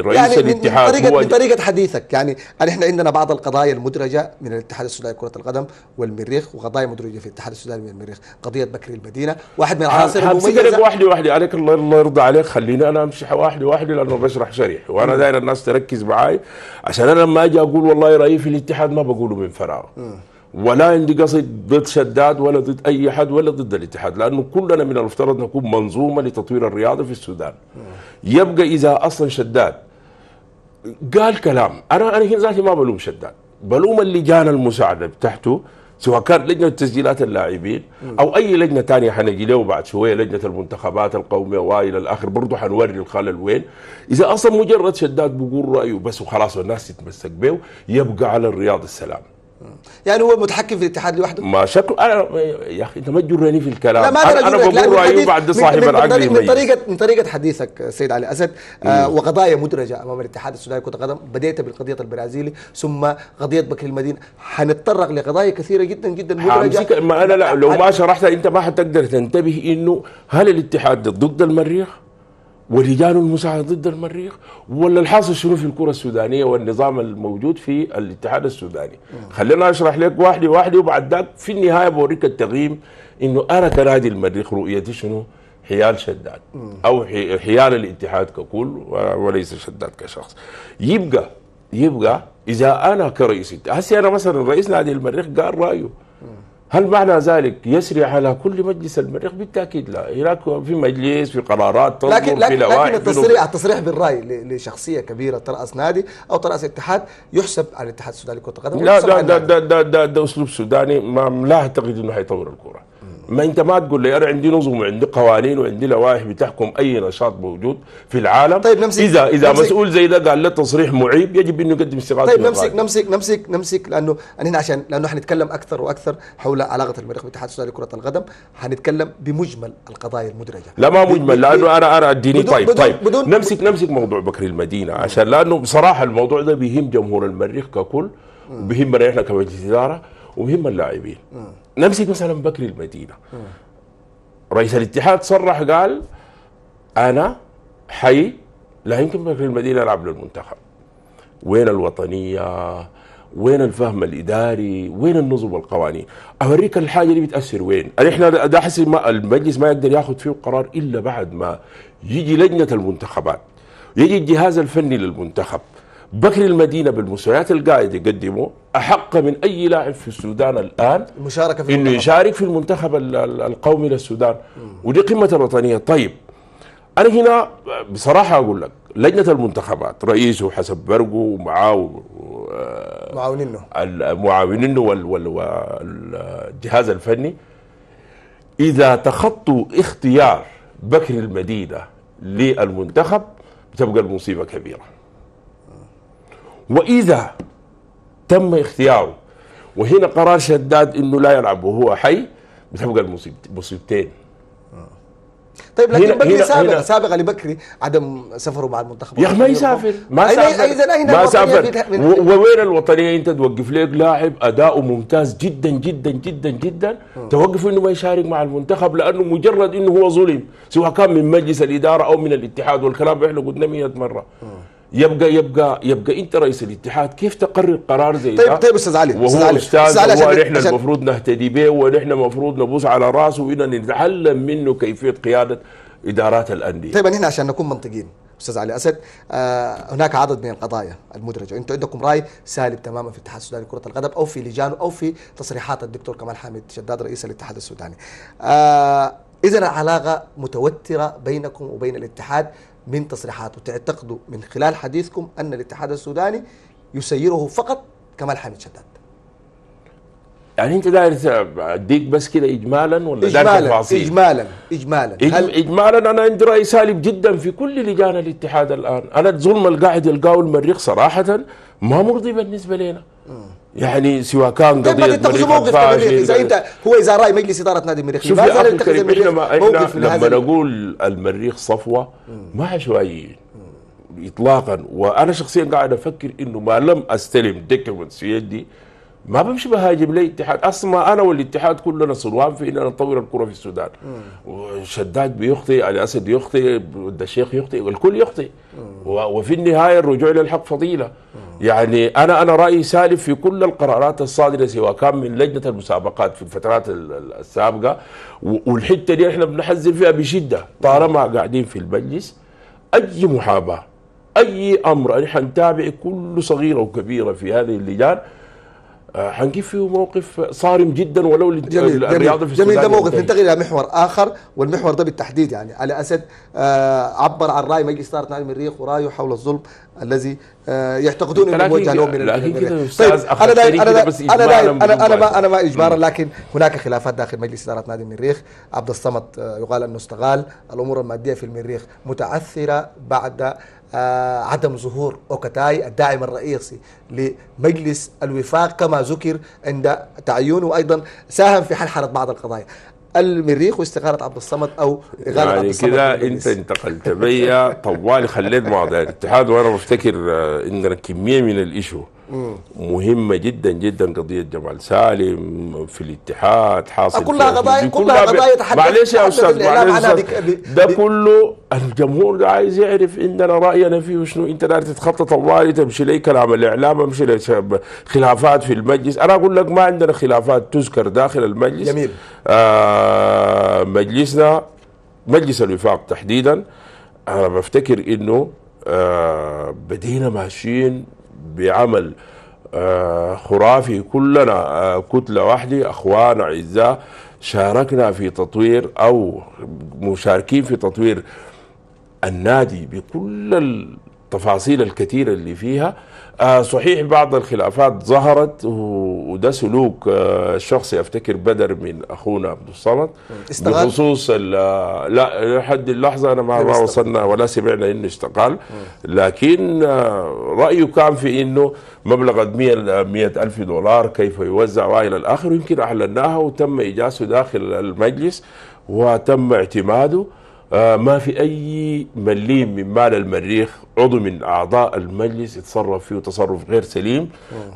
رئيس يعني من- من الاتحاد طريقة هو من طريقة حديثك يعني إحنا عندنا بعض القضايا المدرجة من الاتحاد السوداني لكرة القدم والمريخ وقضايا مدرجة في الاتحاد السوداني من المريخ قضية بكري المدينة واحد من العناصر المميزة. واحدة واحدة عليك الله الله يرضى عليك. خليني أنا أمشي واحدة واحدة لأنه بشرح شرح وأنا داير الناس تركز معي عشان أنا لما أجي أقول والله رايي في الاتحاد ما بقوله من فراغ. ولا عندي قصد ضد شداد ولا ضد أي حد ولا ضد الاتحاد لأنه كلنا من المفترض نكون منظومة لتطوير الرياضة في السودان. يبقى إذا أصلا شداد قال كلام. أنا أنا هنا ذاتي ما بلوم شداد. بلوم اللجان المساعدة بتاعته سواء كان لجنة تسجيلات اللاعبين أو أي لجنة ثانية حنجي له بعد شوية لجنة المنتخبات القومية والى الآخر برضه حنوري الخلل وين. إذا أصلا مجرد شداد بيقول رأيه بس وخلاص والناس تتمسك به يبقى على الرياض السلام. يعني هو متحكم في الاتحاد لوحده؟ ما شكله أنا يا أخي أنت ما تجرني في الكلام. لا ما أنا, أنا بقول رأيي بعد صاحب العقل من, من. طريقة من طريقة حديثك سيد علي أسد. آه وقضايا مدرجة أمام الاتحاد السوداني لكرة القدم بديت بالقضية البرازيلي ثم قضية بكر المدينة حنتطرق لقضايا كثيرة جدا جدا حامسك ما أنا لا لو ما شرحتها أنت ما حتقدر تنتبه إنه هل الاتحاد ضد المريخ؟ ولجان المساعدة ضد المريخ ولا الحاصل شنو في الكرة السودانية والنظام الموجود في الاتحاد السوداني؟ خلينا أشرح لك واحدة واحدة وبعد ذاك في النهاية بوريك التقييم إنه أنا كنادي المريخ رؤيتي شنو؟ حيال شداد حي- حيال الاتحاد ككل وليس شداد كشخص. يبقى يبقى إذا أنا كرئيس هسه أنا مثلا رئيس نادي المريخ قال رأيه. هل معنى ذلك يسري على كل مجلس المريخ؟ بالتأكيد لا. هناك في مجلس في قرارات تصدر لكن في لكن, لوائح لكن في التصريح التصريح بالرأي لشخصية كبيرة ترأس نادي أو ترأس اتحاد يحسب على الاتحاد السوداني لكرة القدم لا ده ده. ده ده, ده, ده أسلوب سوداني ما لا أعتقد إنه حيطور الكرة. ما انت ما تقول لي أنا عندي نظم وعندي قوانين وعندي لوائح بتحكم أي نشاط موجود في العالم. طيب نمسك- اذا إذا نمسك- مسؤول زي ده قال له تصريح معيب يجب إنه يقدم استقالته طيب نمسك. نمسك نمسك نمسك لأنه هنا عشان لأنه حنتكلم أكثر وأكثر حول علاقة المريخ بالاتحاد السوداني لكرة القدم. حنتكلم بمجمل القضايا المدرجة. لا ما مجمل لأنه أنا أنا اديني طيب بدون- طيب. بدون- نمسك نمسك موضوع بكري المدينة عشان لأنه بصراحة الموضوع ده بيهم جمهور المريخ ككل وبيهمنا إحنا كمجلس إدارة وبيهم اللاعبين. نمسك مثلا بكري المدينة. رئيس الاتحاد صرح قال أنا حي لا يمكن بكري المدينة يلعب للمنتخب. وين الوطنية؟ وين الفهم الإداري؟ وين النظم والقوانين؟ أوريك الحاجة دي بتأثر. وين؟ إحنا ده ما المجلس ما يقدر ياخذ فيه قرار إلا بعد ما يجي لجنة المنتخبات يجي الجهاز الفني للمنتخب. بكر المدينة بالمستويات القاعد يقدمه. أحق من أي لاعب في السودان الآن المشاركه في إنه. يشارك في المنتخب ال- ال- القومي للسودان. ودي قمة الوطنية. طيب أنا هنا بصراحة أقول لك لجنة المنتخبات رئيسه حسب برقه ومعاه معاونينه المعاونين وال- وال- والجهاز الفني. إذا تخطوا اختيار بكر المدينة للمنتخب بتبقى المصيبة كبيرة. وإذا تم اختياره وهنا قرار شداد إنه لا يلعب وهو حي بتبقى المصيبت- مصيبتين. طيب لكن هنا- بكري هنا- سابقه هنا- سابقه لبكري عدم سفره مع المنتخب يا أخي ما يسافر ما سافر. ما سافر. ووين الوطنية؟ أنت توقف لك لاعب اداؤه ممتاز جدا جدا جدا جدا. توقف إنه ما يشارك مع المنتخب لأنه مجرد إنه هو ظلم سواء كان من مجلس الإدارة أو من الاتحاد والكلام إحنا قلنا 100 مرة. يبقى يبقى يبقى أنت رئيس الاتحاد كيف تقرر قرار زي طيب ده؟ طيب أستاذ علي وهو أستاذ علي. أستاذ علي هو نحن المفروض نهتدي به ونحن المفروض نبوس على رأسه وإن نتعلم منه كيفية قيادة إدارات الأندية. طيب هنا عشان نكون منطقيين أستاذ علي أسد آه هناك عدد من القضايا المدرجة. أنتم عندكم رأي سالب تماما في الاتحاد السوداني لكرة القدم أو في لجانه أو في تصريحات الدكتور كمال حامد شداد رئيس الاتحاد السوداني. آه اذا العلاقه متوترة بينكم وبين الاتحاد من تصريحات وتعتقدوا من خلال حديثكم أن الاتحاد السوداني يسيره فقط كمال حامد شداد. يعني أنت داير أديك بس كده اجمالا ولا اجمالا اجمالا اجمالا. إج- اجمالا أنا عندي رأي سالب جدا في كل لجان الاتحاد الآن. أنا الظلم اللي قاعد يلقاه المريخ صراحة ما مرضي بالنسبة لنا. يعني سواء كان ما قضية مريخ موقف إذا أنت هو إذا رأي مجلس إدارة نادي المريخ. شوف يا أخي الكريم إحنا ما إحنا لما نقول المريخ صفوة ما عشوائيين اطلاقا. وأنا شخصيا قاعد أفكر إنه ما لم أستلم دوكيومنتس في يدي ما بمشي بهاجم لي اتحاد. أصلا أنا والاتحاد كلنا صلوان في اننا نطور الكرة في السودان. شداد بيخطئ الاسد يخطئ الشيخ يخطئ الكل يخطئ وفي النهاية الرجوع إلى الحق فضيلة. يعني أنا أنا رأيي سالف في كل القرارات الصادرة سواء كان من لجنة المسابقات في الفترات ال- ال- السابقة. والحتة دي إحنا بنحذر فيها بشدة. طالما قاعدين في المجلس أي محاباة أي أمر نحن نتابع كل صغيرة وكبيرة في هذه اللجان. آه، حنجيب فيه موقف صارم جدا ولو جميل الرياضه في جميل ده موقف. ننتقل إلى محور اخر والمحور ده بالتحديد يعني علي اسد آه عبر عن راي مجلس اداره نادي المريخ ورايه حول الظلم الذي آه يعتقدون انه موجه لهم من المريخ. طيب أنا أنا أنا ما. أنا ما اجبارا لكن هناك خلافات داخل مجلس اداره نادي المريخ عبد الصمد آه، يقال انه استغال الأمور الماديه في المريخ متعثره بعد آه عدم ظهور اوكتاي الداعم الرئيسي لمجلس الوفاق كما ذكر عند تعيينه وأيضا ساهم في حلحله بعض القضايا. المريخ واستقالة عبد الصمد أو إغالة عبد يعني الصمد كده. أنت انتقلت بيا. طوالي خليت مواضيع الاتحاد وأنا بفتكر آه، ان كمية من الايشو مهمة جدا جدا قضية جمال سالم في الاتحاد حاصل كلها قضايا- كلها قضايا معلش يا أستاذ معلش. ده كله الجمهور ده عايز يعرف إننا رأينا فيه شنو أنت داير تتخطى طوالي تمشي لي كلام الإعلام أمشي لي خلافات في المجلس. أنا أقول لك ما عندنا خلافات تذكر داخل المجلس. جميل. آه مجلسنا مجلس الوفاق تحديدا. أنا بفتكر إنه آه بدينا ماشيين بعمل آه خرافي كلنا آه كتله واحدة أخوان أعزاء شاركنا في تطوير أو مشاركين في تطوير النادي بكل التفاصيل الكثيرة اللي فيها. آه صحيح بعض الخلافات ظهرت وده سلوك آه شخصي افتكر بدر من أخونا عبد الصمد؟ بخصوص لا لحد اللحظة أنا ما, كيف ما؟ وصلنا ولا سمعنا إنه استقال لكن آه رأيه كان في إنه مبلغ 100 100 ألف دولار كيف يوزع وإلى الآخر ويمكن اعلناها وتم إيجاسه داخل المجلس وتم اعتماده آه، ما في أي مليم من مال المريخ عضو من أعضاء المجلس يتصرف فيه تصرف غير سليم.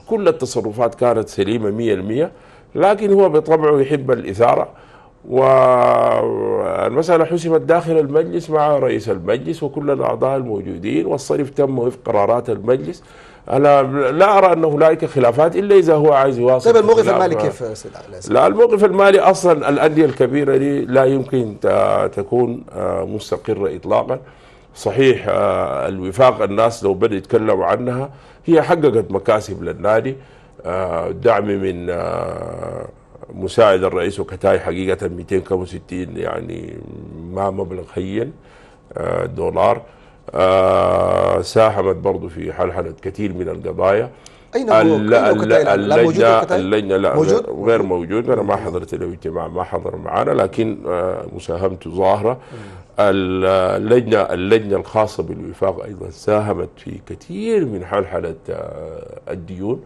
كل التصرفات كانت سليمة 100% لكن هو بطبعه يحب الإثارة. والمسألة حسمت داخل المجلس مع رئيس المجلس وكل الأعضاء الموجودين والصرف تم وفق قرارات المجلس. أنا لا أرى أن هنالك خلافات إلا إذا هو عايز يواصل طيب الموقف المالي كيف اسد؟ لا الموقف المالي أصلا الأندية الكبيرة دي لا يمكن تكون آه، مستقرة اطلاقا. صحيح آه، الوفاق الناس لو بدأوا يتكلموا عنها هي حققت مكاسب للنادي. آه، دعم من مساعد الرئيس وكتاي حقيقة 265 يعني ما مبلغ هين دولار. ساهمت برضو في حلحلة كثير من القضايا. أين هو؟ ال- أين هو ال- كتاي الآن؟ لا موجود اللجنة الكتاي؟ اللجنة لا موجود؟ غير- موجود. أنا ما حضرت له اجتماع ما حضر معنا لكن آه، مساهمته ظاهرة. اللجنة اللجنة الخاصة بالوفاق أيضا ساهمت في كثير من حلحلة آه، الديون.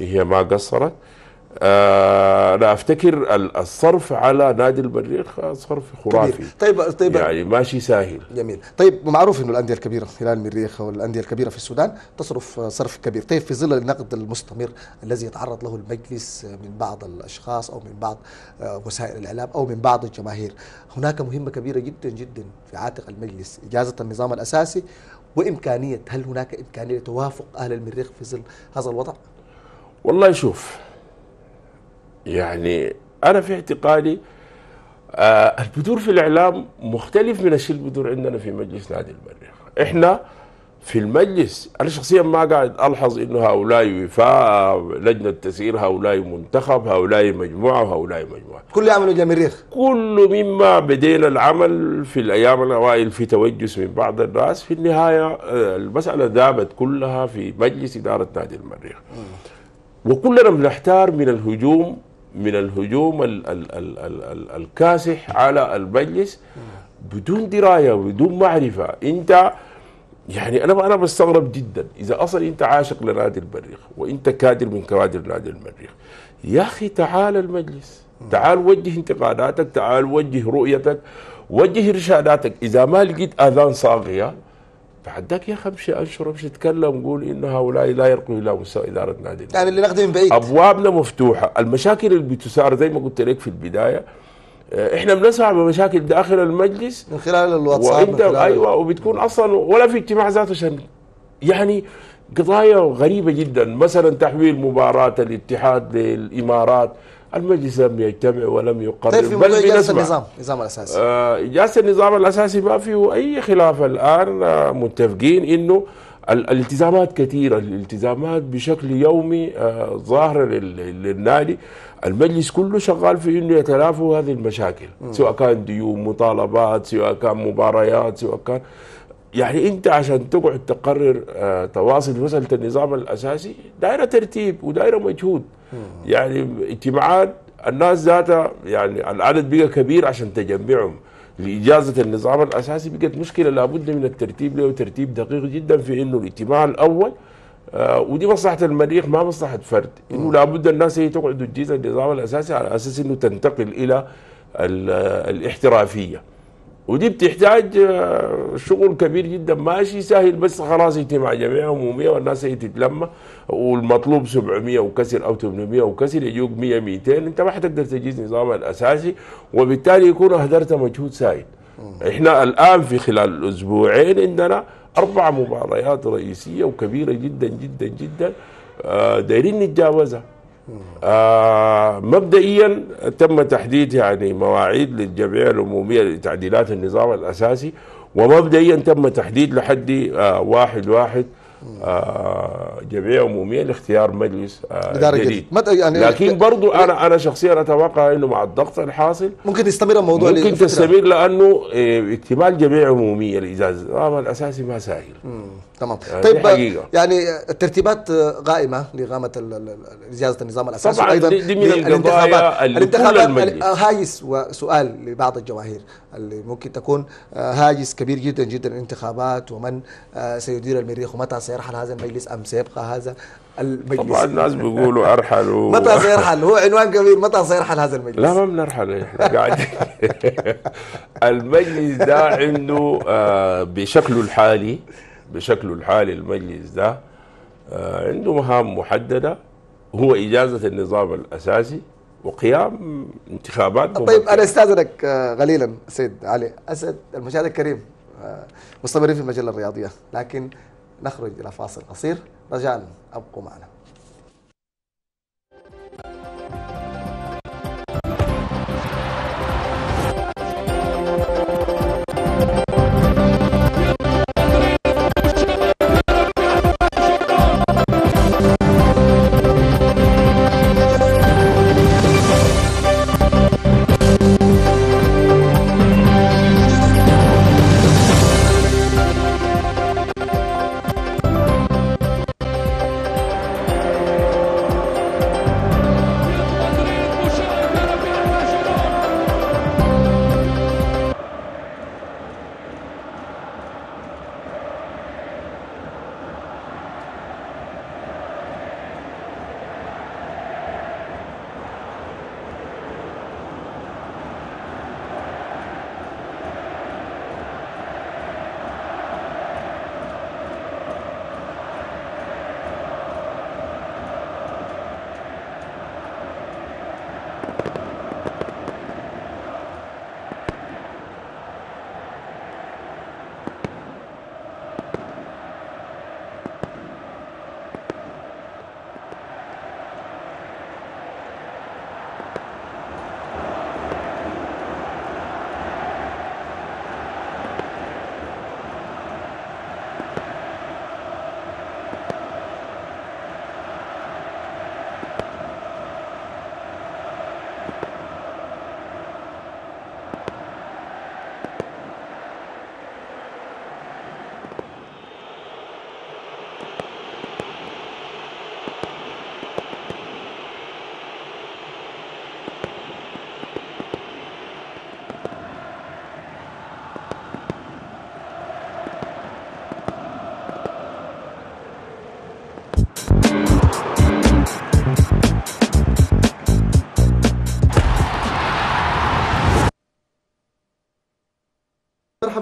هي ما قصرت. آه، أنا أفتكر ال- الصرف على نادي المريخ صرف خرافي. كبير. طيب طيب. يعني ماشي ساهل. جميل. طيب معروف إنه الأندية الكبيرة هلال المريخ والانديه الكبيرة في السودان تصرف صرف كبير. طيب في ظل النقد المستمر الذي يتعرض له المجلس من بعض الأشخاص أو من بعض آه، وسائل الإعلام أو من بعض الجماهير هناك مهمة كبيرة جدا جدا في عاتق المجلس. إجازة النظام الأساسي وإمكانية هل هناك إمكانية توافق أهل المريخ في ظل هذا الوضع؟ والله شوف يعني أنا في اعتقادي آه البدور في الإعلام مختلف من الشيء البدور عندنا في مجلس نادي المريخ إحنا في المجلس أنا شخصيا ما قاعد ألحظ إنه هؤلاء وفاء لجنة تسيير هؤلاء منتخب هؤلاء مجموعة وهؤلاء مجموعة. كل يعملوا المريخ كل مما بدينا العمل في الأيام الأوائل في توجس من بعض الناس في النهاية آه، المسألة ذابت كلها في مجلس إدارة نادي المريخ وكلنا بنحتار من الهجوم من الهجوم ال ال ال ال ال الكاسح على المجلس بدون دراية بدون معرفة. انت يعني أنا أنا بستغرب جدا. إذا أصلا أنت عاشق لنادي المريخ وأنت كادر من كوادر نادي المريخ يا أخي تعال المجلس. تعال وجه انتقاداتك تعال وجه رؤيتك وجه إرشاداتك. إذا ما لقيت آذان صاغية بعدك يا أخي امشي انشر امشي اتكلم قول ان هؤلاء لا يرقوا إلى مستوى إدارة نادي يعني اللي ناخذه من بعيد. أبوابنا مفتوحة. المشاكل اللي بتثار زي ما قلت لك في البداية آه، إحنا بنسعى بمشاكل داخل المجلس. من خلال الواتساب من وانت خلال أيوه وبتكون أصلا ولا في اجتماع ذاته عشان يعني قضايا غريبة جدا. مثلا تحويل مباراة الاتحاد للإمارات. المجلس لم يجتمع ولم يقرر. طيب في بل بنسمع. النظام النظام الأساسي. آه، إجازة النظام الأساسي ما فيه أي خلاف الآن آه، متفقين إنه ال- الالتزامات كثيرة الالتزامات بشكل يومي آه، ظاهرة لل- للنادي. المجلس كله شغال في إنه يتلافوا هذه المشاكل سواء كان ديون مطالبات سواء كان مباريات سواء كان يعني انت عشان تقعد تقرر آه تواصل مسألة النظام الأساسي دايرة ترتيب ودايرة مجهود. يعني اجتماعات الناس ذاتها يعني العدد بقى كبير عشان تجمعهم. لإجازة النظام الأساسي بقت مشكلة لابد من الترتيب له ترتيب دقيق جدا في إنه الاجتماع الأول آه ودي مصلحة المريخ ما مصلحة فرد. إنه لابد الناس هي تقعد تجيز النظام الأساسي على أساس إنه تنتقل إلى ال- الاحترافية. ودي بتحتاج آه، شغل كبير جدا. ماشي سهل بس خلاص اجتماع جمعيه عموميه والناس هي تتلمى والمطلوب 700 وكسر أو 800 وكسر يجوك 100 200 انت ما حتقدر تجيز نظام الأساسي. وبالتالي يكون أهدرت مجهود سائل. إحنا الآن في خلال أسبوعين عندنا أربع مباريات رئيسية وكبيرة جدا جدا جدا آه، دايرين نتجاوزها. آه مبدئيا تم تحديد يعني مواعيد للجمعيه العموميه لتعديلات النظام الأساسي ومبدئيا تم تحديد لحد آه واحد واحد آه جمعيه عموميه لاختيار مجلس آه جديد يعني لكن برضو أنا أنا شخصيا أتوقع إنه مع الضغط الحاصل ممكن يستمر الموضوع ممكن. تستمر لأنه آه، اكتمال جمعيه عموميه لاجازه النظام الأساسي ما سهل. تمام. آه، طيب حقيقة. يعني الترتيبات قائمه لإقامة اجازه النظام الأساسي طبعاً وأيضا دي- من القضايا الانتخابات. ال- هاجس وسؤال لبعض الجماهير اللي ممكن تكون آه، هاجس كبير جدا جدا الانتخابات ومن آه، سيدير المريخ ومتى سيرحل هذا المجلس؟ أم سيبقى هذا المجلس؟ طبعا الناس بيقولوا أرحلوا. متى سيرحل؟ هو عنوان كبير متى سيرحل هذا المجلس؟ لا ما بنرحل إحنا قاعدين. المجلس ده عنده آه، بشكله الحالي بشكله الحالي المجلس ده آه، عنده مهام محددة. هو إجازة النظام الأساسي وقيام انتخابات طيب. أنا أستأذنك آه، قليلا سيد علي. أسد المشاهد الكريم آه، مستمرين في المجله الرياضية لكن نخرج إلى فاصل قصير. رجاء أبقوا معنا.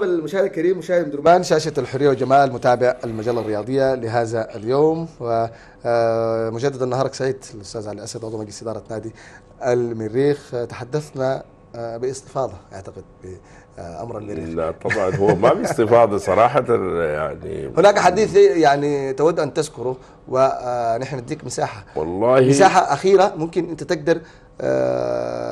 المشاهد الكريم مشاهد دربان شاشة الحرية وجمال متابع المجلة الرياضية لهذا اليوم. ومجددا نهارك سعيد الأستاذ علي أسد عضو مجلس إدارة نادي المريخ. تحدثنا آه، باستفاضة أعتقد بأمر المريخ. لا طبعا هو ما باستفاضة صراحة يعني هناك حديث يعني تود أن تذكره ونحن نديك مساحة. والله مساحة أخيرة ممكن أنت تقدر آه،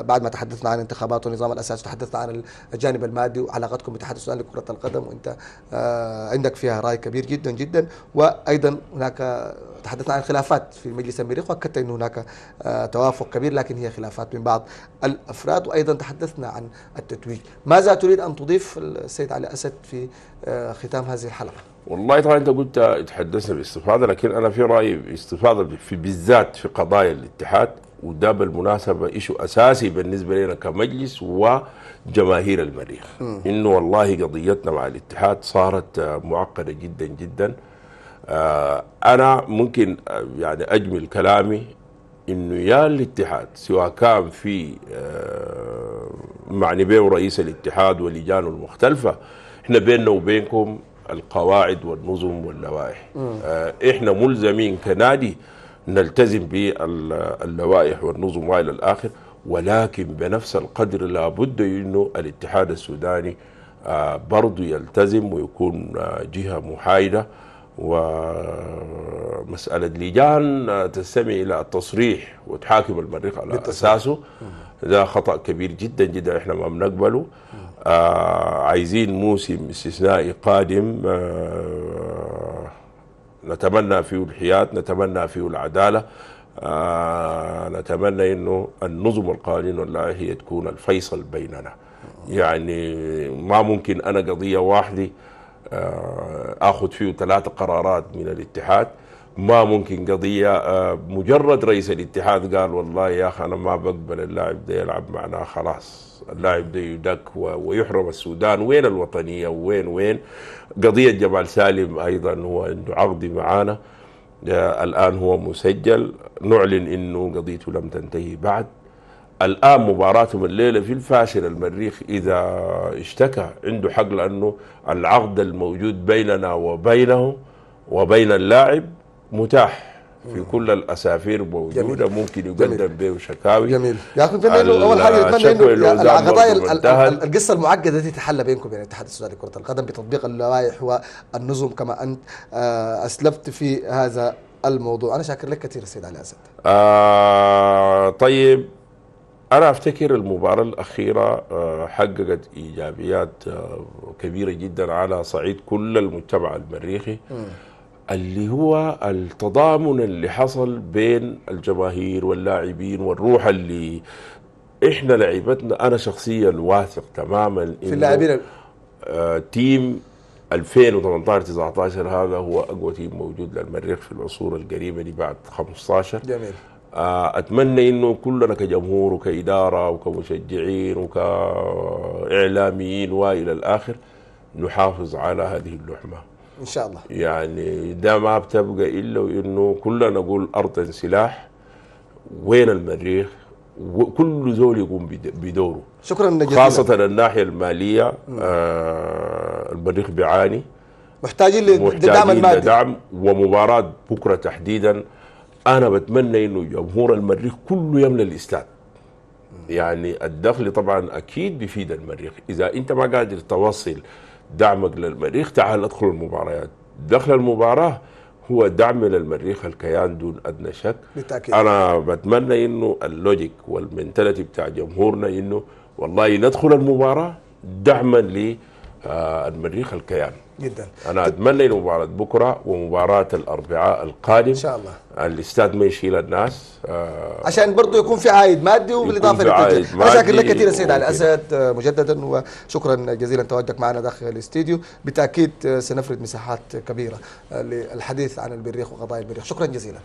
بعد ما تحدثنا عن الانتخابات ونظام الأساس وتحدثنا عن الجانب المادي وعلاقتكم بالاتحاد السوداني لكره القدم وإنت آه، عندك فيها رأي كبير جدا جدا. وأيضا هناك تحدثنا عن خلافات في مجلس المريخ واكدت انه هناك آه، توافق كبير لكن هي خلافات من بعض الأفراد. وأيضا تحدثنا عن التتويج. ماذا تريد أن تضيف السيد علي أسد في آه، ختام هذه الحلقة؟ والله طبعا أنت قلت تحدثنا باستفاضة لكن أنا في رأيي باستفاضة في بالذات في قضايا الاتحاد. وده بالمناسبة ايشو أساسي بالنسبة لنا كمجلس وجماهير المريخ. إنه والله قضيتنا مع الاتحاد صارت آه، معقدة جدا جدا. آه، أنا ممكن آه، يعني أجمل كلامي إنه يا الاتحاد سواء كان في معني بيه رئيس الاتحاد ولجانه المختلفة إحنا بيننا وبينكم القواعد والنظم واللوائح إحنا ملزمين كنادي نلتزم باللوائح والنظم والى الآخر ولكن بنفس القدر لابد إنه الاتحاد السوداني آه، برضو يلتزم ويكون آه، جهة محايدة. ومسألة لجان آه، تستمع إلى التصريح وتحاكم المريخ على بالتصريح. أساسه. ده خطأ كبير جدا جدا إحنا ما بنقبله. آه عايزين موسم استثنائي قادم آه نتمنى فيه الحياد نتمنى فيه العدالة. آه نتمنى إنه النظم والله هي تكون الفيصل بيننا. يعني ما ممكن أنا قضية واحدة آه آخذ فيه ثلاثة قرارات من الاتحاد. ما ممكن قضية آه مجرد رئيس الاتحاد قال والله يا أخي أنا ما بقبل اللاعب ده يلعب معنا خلاص. اللاعب ده يدك ويحرم السودان. وين الوطنية؟ وين وين؟ قضية جمال سالم أيضا هو عنده عقد معانا. آه، الآن هو مسجل. نعلن إنه قضيته لم تنتهي بعد. الآن مباراتهم الليلة في الفاشل المريخ إذا اشتكى. عنده حق لأنه العقد الموجود بيننا وبينه وبين اللاعب متاح في كل الأسافير موجودة ممكن يقدم جميل. به شكاوي. جميل. يا أخي إنه أول حاجة الشكوى إنه الوزارة القضايا القصة المعقدة التي تحل بينكم وبين الاتحاد السوداني لكرة القدم بتطبيق اللوائح والنظم كما أنت آه، أسلفت في هذا الموضوع. أنا شاكر لك كثير السيد علي أسد. آه طيب أنا أفتكر المباراة الأخيرة آه حققت إيجابيات آه كبيرة جدا على صعيد كل المجتمع المريخي. اللي هو التضامن اللي حصل بين الجماهير واللاعبين والروح اللي إحنا لعيبتنا أنا شخصيا واثق تماما في اللاعبين آه، تيم 2018 19 هذا هو أقوى تيم موجود للمريخ في العصور القريبة دي بعد 15 جميل. آه، أتمنى إنه كلنا كجمهور وكإدارة وكمشجعين وكإعلاميين وإلى الآخر نحافظ على هذه اللحمة. إن شاء الله. يعني ده ما بتبقى إلا وإنه كلنا نقول أرض سلاح وين المريخ؟ وكل زول يقوم بد- بدوره. شكرا جزيلا خاصة الناحية المالية آه المريخ بيعاني. محتاجين لدعم محتاجين المادي. لدعم ومباراة بكرة تحديدا. أنا بتمنى إنه جمهور المريخ كله يملى الاستاد. يعني الدخل طبعا أكيد بيفيد المريخ. إذا أنت ما قادر توصل دعمك للمريخ تعال ادخل المباريات دخل المباراة هو دعم للمريخ الكيان دون أدنى شك. بالتأكيد. أنا بتمنى إنه ال logic وال mentality بتاع جمهورنا إنه والله ندخل المباراة دعما للمريخ الكيان. جدا. أنا أتمنى مباراه بكرة ومباراة الأربعاء القادم. إن شاء الله. الاستاد ما يشيل الناس آه عشان برضه يكون في عائد مادي وبالإضافة للتشجيع أنا شاكر لك مادي كثير السيد علي وكده. اسد آه، مجددا وشكرا جزيلا تواجدك معنا داخل الاستديو بالتأكيد آه، سنفرد مساحات كبيرة آه، للحديث عن المريخ وقضايا المريخ شكرا جزيلا.